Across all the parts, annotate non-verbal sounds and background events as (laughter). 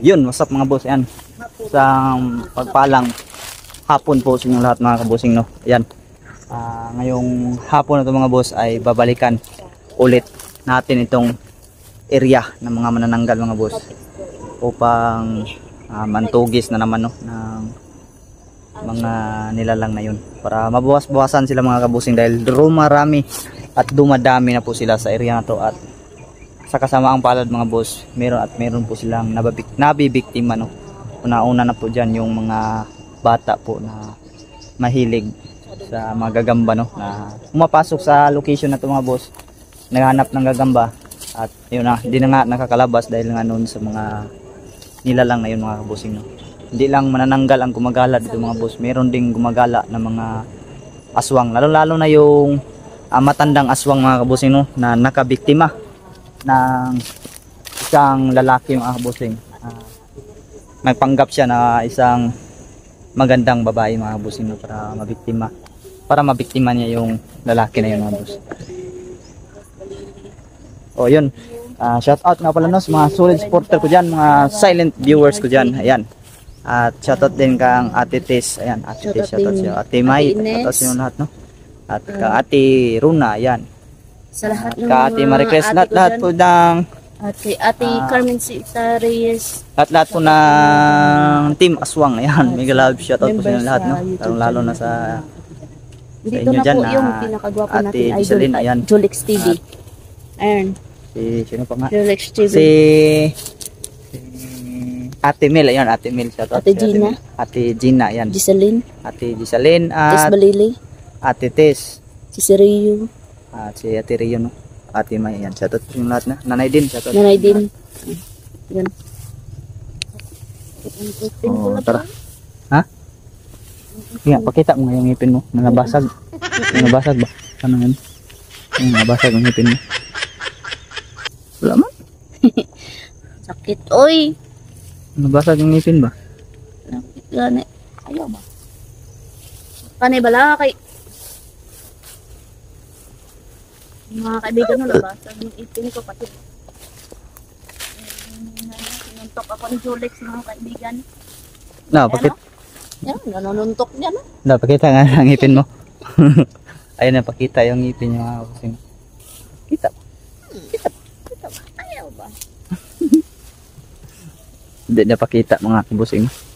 yun, what's up mga boss? Ayan. Isang pagpalang hapon po sa inyong lahat mga kabusing no. Ayan. Ah, ngayong hapon na to mga boss ay babalikan ulit natin itong area ng mga manananggal mga boss upang ah, mantugis na naman no ng mga nilalang na yun para mabawas-bawasan sila mga kabusing dahil dumarami at dumadami na po sila sa area na to at sa kasamaang palad mga boss, meron at meron po silang nababik, nabibiktima no. Una-una na po diyan yung mga bata po na mahilig sa mga gagamba no na pumapasok sa location na to mga boss. Naghanap ng gagamba at yun na, hindi na nga nakakalabas dahil nga noon sa mga nilalang na yun mga bossing no. Hindi lang manananggal ang gumagala dito mga boss, meron ding gumagala na mga aswang, lalo-lalo na yung ah, matandang aswang mga kabusing no na nakabiktima ng isang lalaki mga kabusing. Ah, may panggap siya na isang magandang babae mga kabusing para mabiktima. Para mabiktima niya yung lalaki na yun mga. O yun. Ah, shout out nga pala no, sa mga solid supporter ko dyan, mga silent viewers ko dyan. Ayan. At shout out din kang Ate Tis. Ayan, Ate Tis, shout out siya. Ate May, shout out Ines. sa inyo lahat no. At ka Ate Runa, ayan. Sa lahat ng Ka Ate mga ate lahat, lahat po ng At kay Ate Ah. Carmen Sita Reyes. lahat-lahat po ng Team Aswang. Ayan, mega love shout out po sa inyo lahat no. Lalo, lalo na sa Dito inyo na dyan, po yung ah, pinakagwapo Ate natin idol. Jocelyn, ayan. Julix TV. Ayun. si sino pa nga? Julix TV. Si si Ate Mel, ayan, Ate Mel shout out. Ate si Gina. Mel. Ate Gina, ayan. Giseline. Ate Gisaline Tess at Balili. Ate Tess. Si Siriyu. At si Ate Rio, no? Ate May, ayan. Shout out po inyo lahat na. Nanay din, shout out. Nanay din. Yan. Oh, tara. Ha? Nga, pakita mo nga yung ngipin mo. Na nabasag. Na nabasag ba? Ano yun? Yung nabasag ang ngipin mo. Wala man. (laughs) Sakit. Oy. Nabasag ang ngipin ba? Sakit gani. Ayaw ba? Panay bala kay mga kaibigan mo nabasag yung ipin ko pati sinuntok ako ni Julix mga kaibigan Na, pakita. yan nanununtok niya no Na, pakita nga (laughs) ang ngipin mo. (laughs) Ayun na, pakita yung ngipin niya mga kasing. Kita. Ito ba? ayaw ba (laughs) Hindi na pakita mga kabusing. ano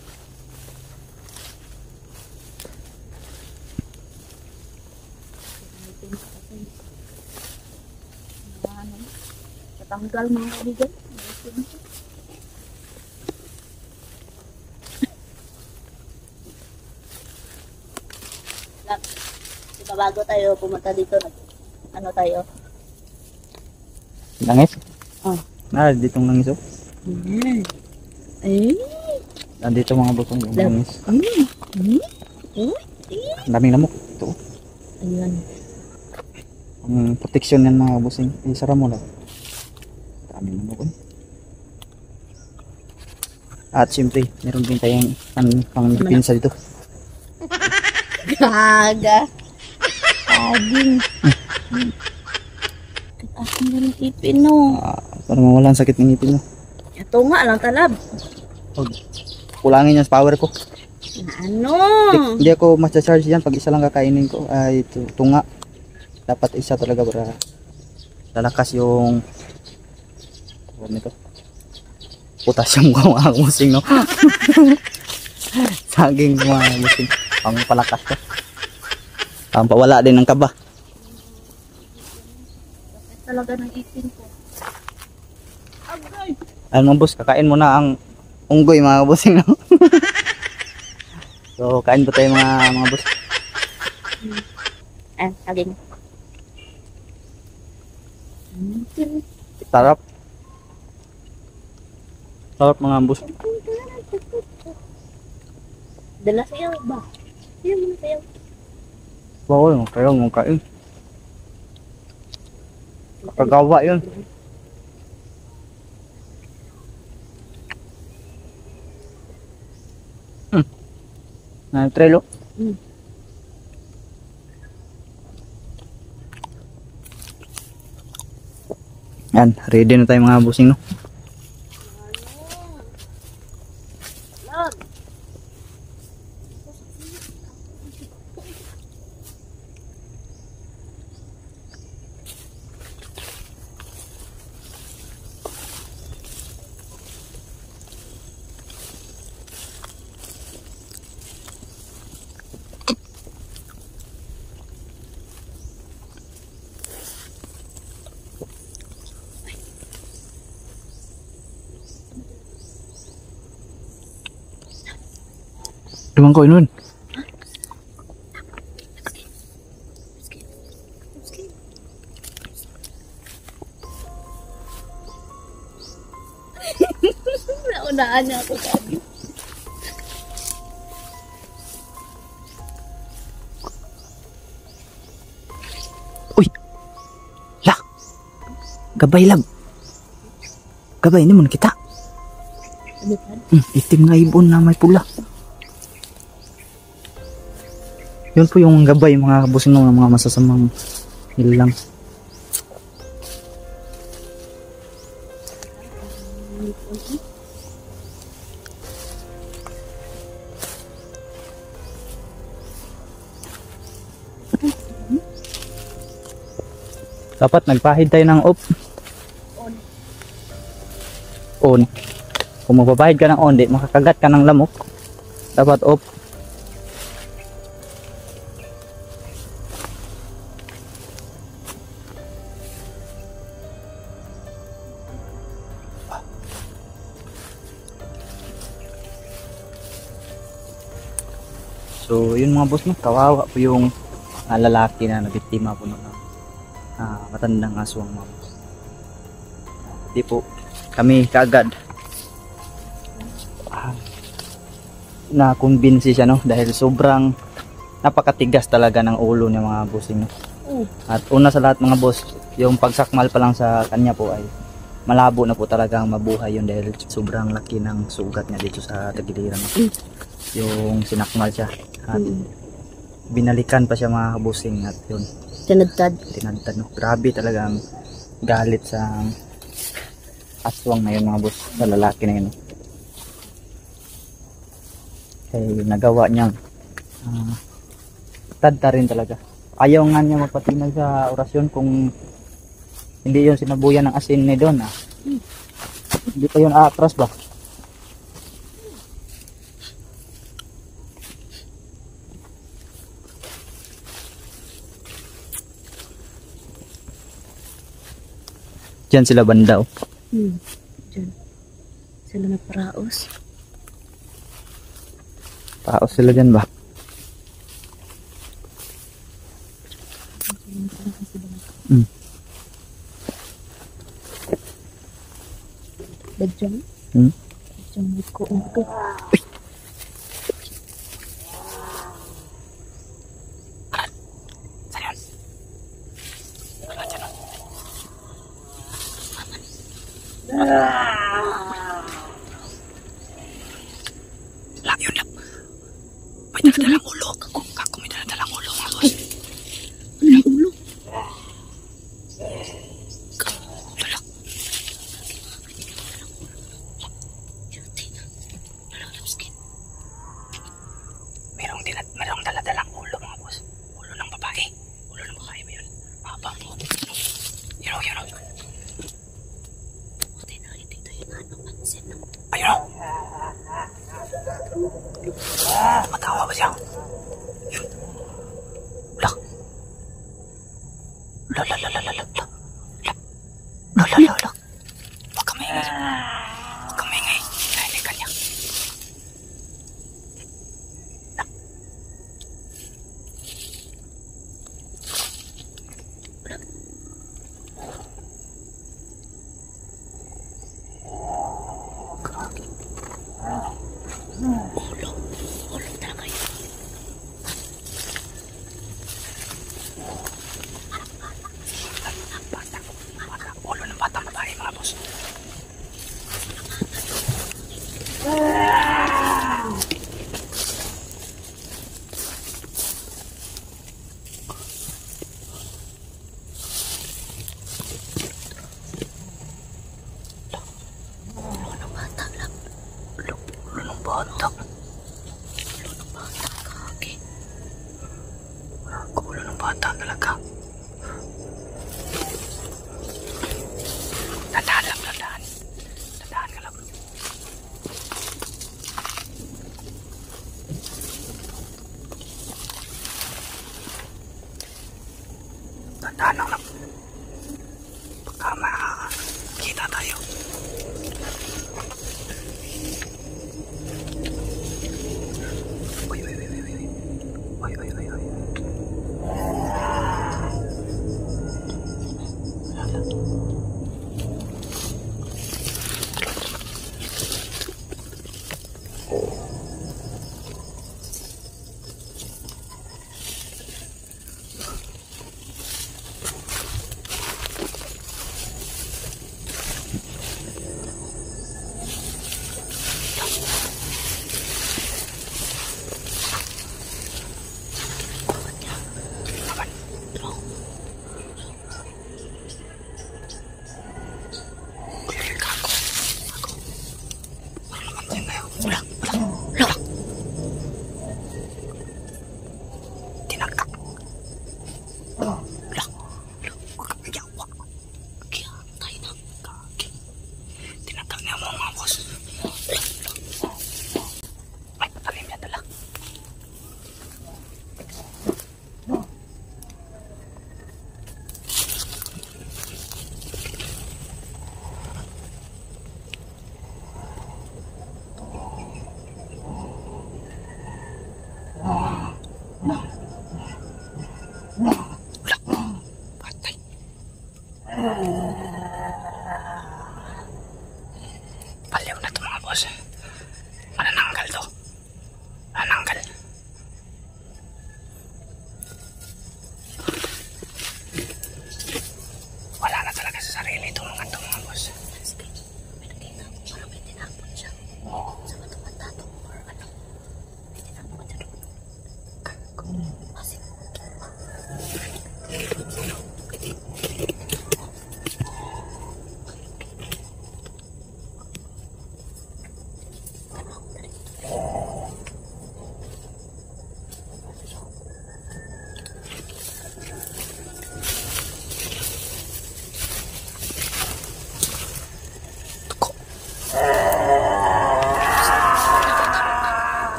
katanggal mga kaibigan diba bago tayo pumunta dito, nag, ano tayo? Langis? Oh. Na, ditong langis oh. Mm. Eh, Nandito mga butong yung Lang. langis. mm. Mm. Uy, eh. Ang daming lamok. Ito. oh. Ayun. Ang protection yan mga busing. Isara mo lang. Daming lamok. oh. At siyempre, meron din tayong ang pang depensa dito. Gaga. Saging. Akin na ng ipin, no. Ah, para mawala ang sakit ng ngipin mo. Ito nga, lang talab. Huwag kulangin yung power ko. Ano? Hindi, ako mas-charge yan pag isa lang kakainin ko. Ay, ito, tunga. Dapat isa talaga para lalakas yung ano nito. Potassium ko mga musing, no? (laughs) Saging mga musing. Pang palakas ko. Pang pawala din ng kaba. Talaga ng ipin ko. Ayun mga boss, kakain muna ang unggoy mga bossing, no? (laughs) so, kain po tayo mga mga boss. Ah, saging. Sarap. Sarap mga boss. Dala sa'yo ba? Sa'yo muna sa'yo. Bawal mo kayo mong kain. Kagawa yun. Hmm. Na trelo. Hmm. Yan, ready na tayo mga busing no. Dumang ko nun. Naunaan niya ako. Gabi. Uy! La! Gabay lang. Gabay naman kita. Ano pa? Hmm, itim nga ibon na may pula. Yun po yung gabay mga kabusing ng mga masasamang nilang. Dapat nagpahid tayo ng op. On. On. Kung magpapahid ka ng on, di makakagat ka ng lamok. Dapat op. mga boss no, kawawa po yung ah, lalaki na nabiktima po ng ah, matandang aswang mga boss. Di po kami kaagad ah, na convince siya no dahil sobrang napakatigas talaga ng ulo ng mga bossing no. Oh. At una sa lahat mga boss, yung pagsakmal pa lang sa kanya po ay malabo na po talagang mabuhay yun dahil sobrang laki ng sugat niya dito sa tagiliran. Mm. Yung sinakmal siya. At Mm. binalikan pa siya mga kabusing at yun, Tinadtad. tinantad no. Grabe talagang galit sa aswang na yun mga boss, sa lalaki na yun. Kaya nagawa niyang uh, tadta rin talaga. Ayaw nga niya magpatinag sa orasyon kung hindi yun sinabuyan ng asin ni Don ah. Hindi pa yun aatras ba? Diyan sila banda oh. Hmm. Diyan. Sila nagparaos. Taos sila dyan ba? Mm. Badyang. Hmm? Badyang ko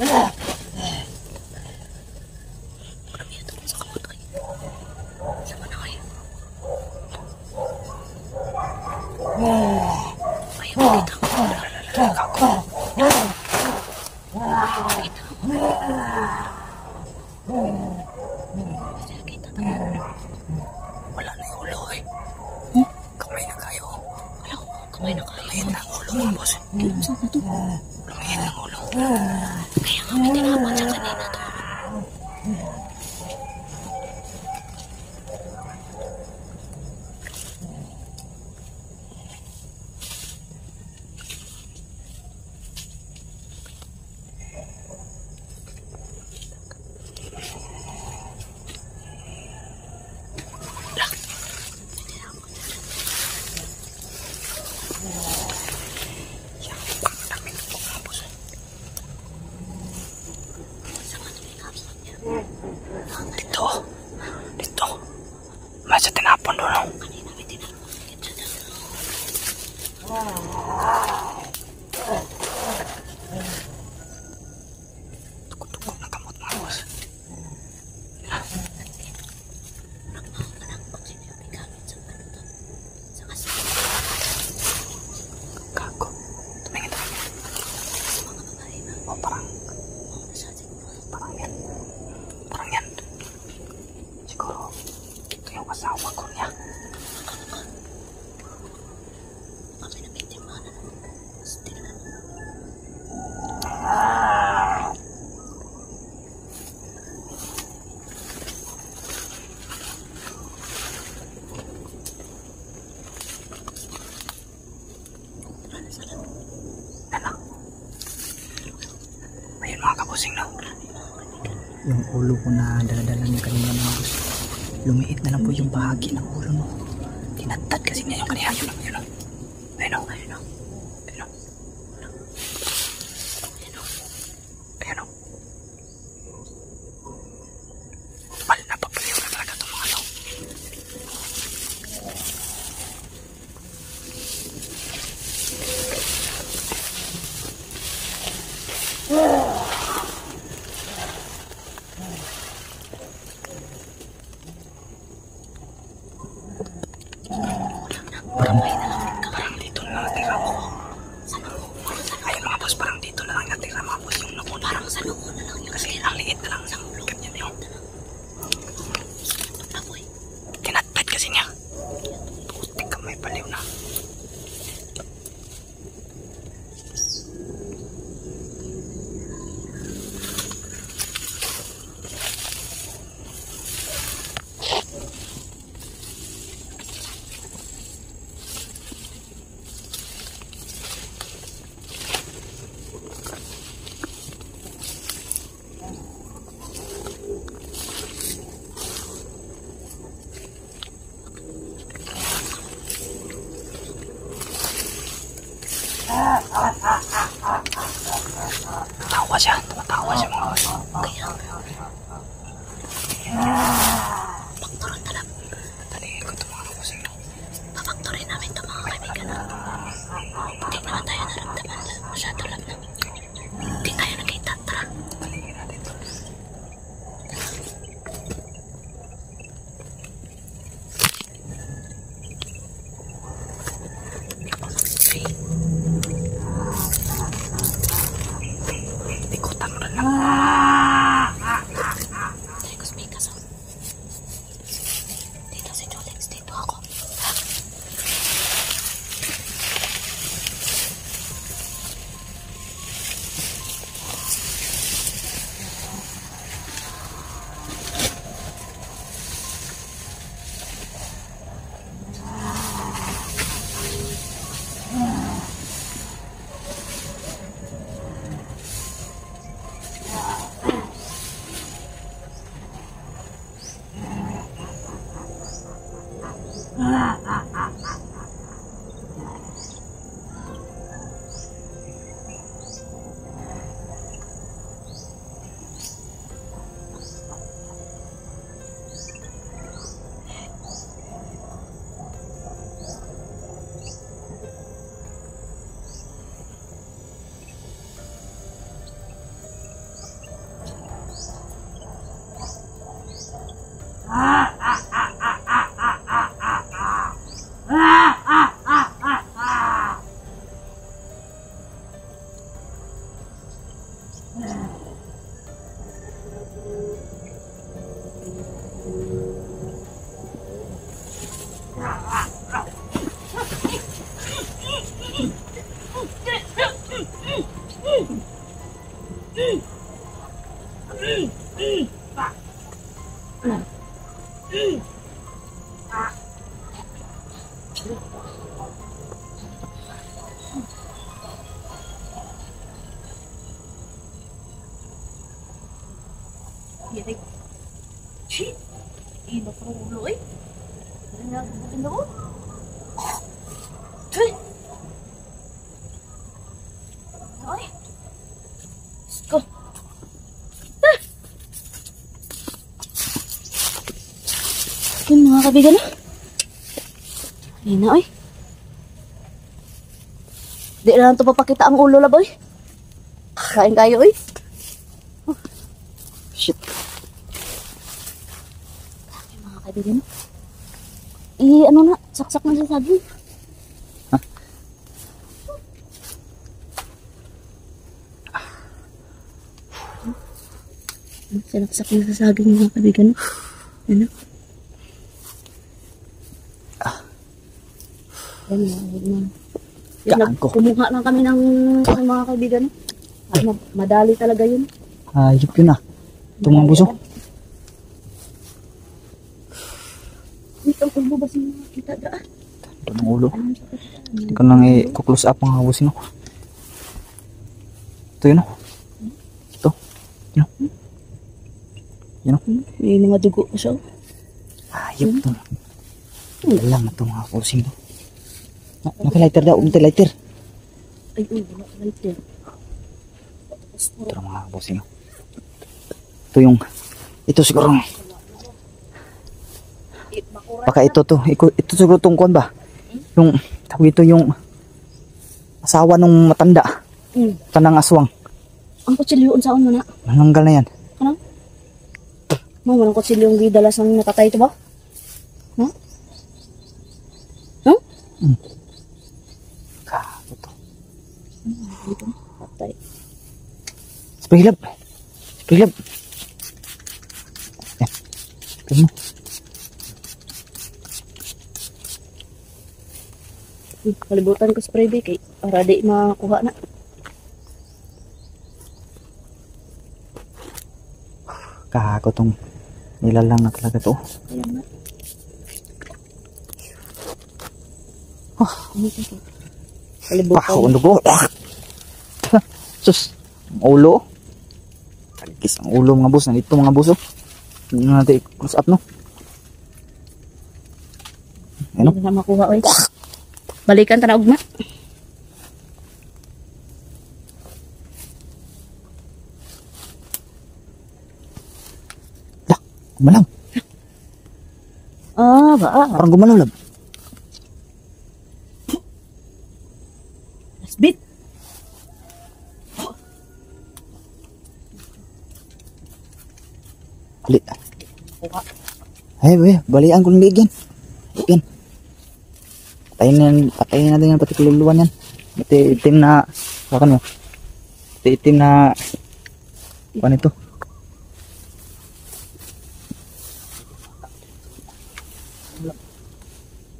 Ugh. ulo ko na daladala niya kanina ng gusto. Lumiit na lang po yung bahagi ng ulo mo. Tinatad kasi niya yung kanihayo ng Yari. Shit! Iba pa ulo eh. Ano nga bubutin ako? Tuy! Ay! Sko! Ah! Yun mga kabigan na. Ayun na oy. Di na lang ito papakita ang ulo laboy. Kain kayo oy. Shit. Ay, mga kaibigan. I, ano na, saksak na sa saging. Sinaksak na sa saging mga kaibigan. Ano? Yan, yan, yan. Yan, ko. Kumuha lang kami ng mga kaibigan. At ma- madali talaga yun. Ayop yun ah. Mga buso. Wait, ang ulo ba siya kita daan? Ito ng ulo. Hindi ko nang i-close up mga kabusing. no? Ito yun oh. Ito. Yun oh. Yun oh. Hmm, May mga dugo pa siya. Ayop to. Alam na ito mga kabusing. no? Na, naka-lighter daw. Umti-lighter. Ay, uy, there. Ito na mga kabusing. no? Ito yung ito siguro baka ito to ito, ito siguro tong kuwan ba yung tawag ito yung asawa nung matanda Hmm. matandang aswang Ang kutsilyo sa mo na. nananggal na yan Ano? Mo, walang kutsilyo yung gidalas ng natatay ito ba? Huh? Huh? Kago to. Patay. Spray lab. Spray lab. Yan. Mo. Kalibutan ko spray bake eh. Para di makuha na. Kahako tong nilalang na talaga to. Ayan na. Oh. Ano ito? Kalibutan. Pako ang dugo. Sus, ang ulo. Tagkis ang ulo mga boss. Nandito mga boss oh. Hindi na natin i-close up no. Ano? Hindi na makuha oy. Balikan ta na ugma. Gumalang. Ah, ba? Parang gumalaw lab. Asbit. Ali. Kuha. Ay, be, balian ko ng liig yan. Yan. Patayin na yan, patayin natin yan, pati kululuwan yan. Pati itim na, bakan mo. Pati itim na, ano ito?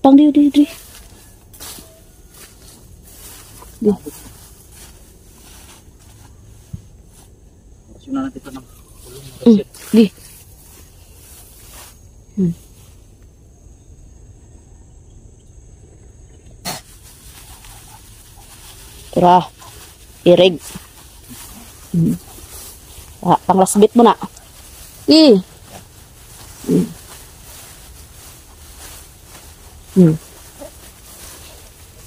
Pang di di di. Di. Suna natin ito ng Mm, di. Hmm. Tara. Irig. Hmm. Ah, panglasbit mo na. I. Hmm. Hmm.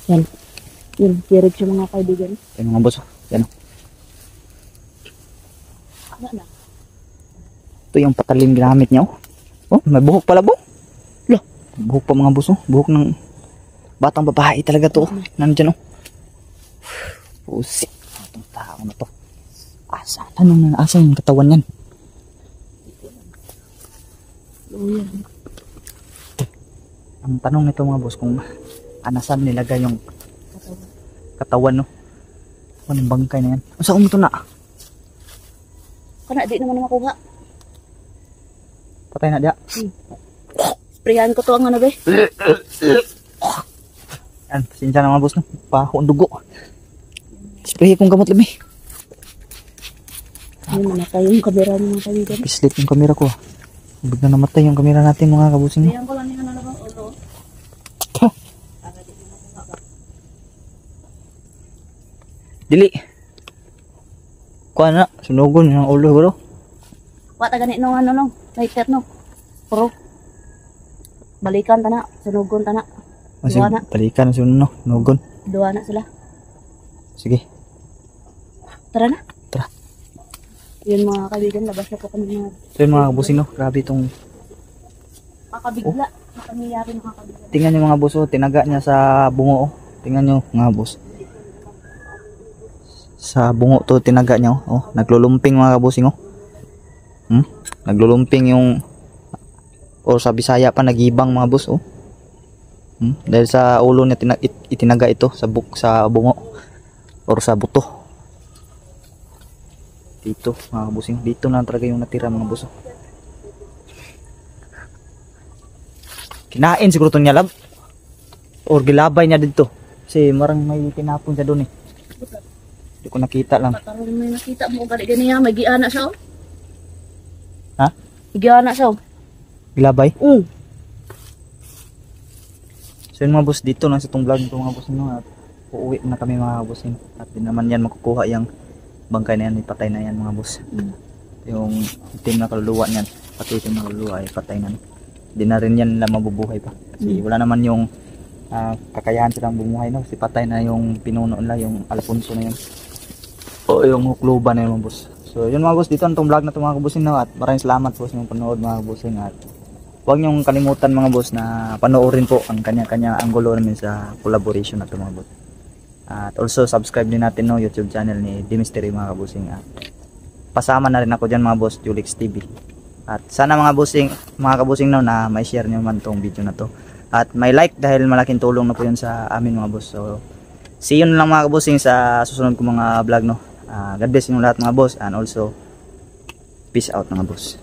Yan. Yan, irig siya mga kaibigan. Yan mga boss. oh. Yan. oh. Ano na? Ito yung patalim ginamit niya. Oh, oh may buhok pala bo. Lo. Buhok pa mga boss. Oh. Buhok ng batang babae talaga to. Nandyan oh. Pusi. Itong tao na to. Asa? Anong na? Asa yung katawan yan? Oh, yan. Ang tanong nito mga boss kung anasan nilagay yung katawan no. Ano yung bangkay na yan? Ang saan ito na? Kana, di naman makuha. Patay na diya. Sprayan ko to ang ano be. Yan, pasensya na mga boss no. Paho ang dugo. Spray kong gamot labi. Ayun, namatay yung kamera ng mga kaibigan. Pislit yung kamera ko. ah. Bigla namatay yung kamera natin mga kabusing. Sprayan ko lang yung na bang ulo. Dili. Kuha na. Sunugon yung ulo bro. Wata ganit nung ano nung. Lighter no. Pro. Balikan ta na. Sunugon ta na. Kasi Duwa na. balikan ang sunod no. Nugon. Duwa na sila. Sige. Tara na. Tara. Yun mga kaibigan, labas na po kami mga So yun mga kabusing no. Grabe itong makabigla. Makamiyari mga kaibigan. Tingnan nyo mga boss, oh, tinaga niya sa bungo. Oh. Tingnan nyo mga boss. Sa bungo to tinaga niya. Oh. oh naglulumping mga kabusing. Oh. Hmm? Naglulumping yung o sa Bisaya pa nagibang mga boss. Oh. Hmm? Dahil sa ulo niya tina- it- itinaga ito sa buk sa bungo or sa buto. Dito mga kabusing. Dito na talaga yung natira mga boss. Oh. Kinain siguro to niya lab. Or gilabay niya dito. Kasi marang may tinapon siya doon eh. Hindi ko nakita lang. Parang may nakita mo gali ganyan. May giana siya oh. Ha? May giana siya oh. Gilabay. Mm. So yun mga boss dito lang sa itong vlog nito mga boss no, at uuwi na kami mga boss yun. At di naman yan makukuha yung bangkay na yan, ipatay na yan mga boss. Mm. Yung itim na kaluluwa niyan, pati itim na kaluluwa ay patay na. Di na rin yan nila mabubuhay pa. Kasi wala naman yung ah, kakayahan silang bumuhay no. Si patay na yung pinuno nila, yung Alfonso na yun. O yung Hukluba na yun mga boss. So yun mga boss, dito ang itong vlog na ito mga kabusing no. At maraming salamat po sa inyong panood mga kabusing. At Huwag niyong kalimutan mga boss na panoorin po ang kanya-kanya anggulo namin sa collaboration na ito mga boss. At also subscribe din natin no YouTube channel ni The Mystery mga kabusing. At pasama na rin ako diyan mga boss Julix TV. At sana mga bossing, mga kabusing no na may share niyo man tong video na to. At may like dahil malaking tulong na po yun sa amin mga boss. So see you na lang mga kabusing sa susunod kong mga vlog no. Ah, God bless yung lahat mga boss and also peace out mga boss.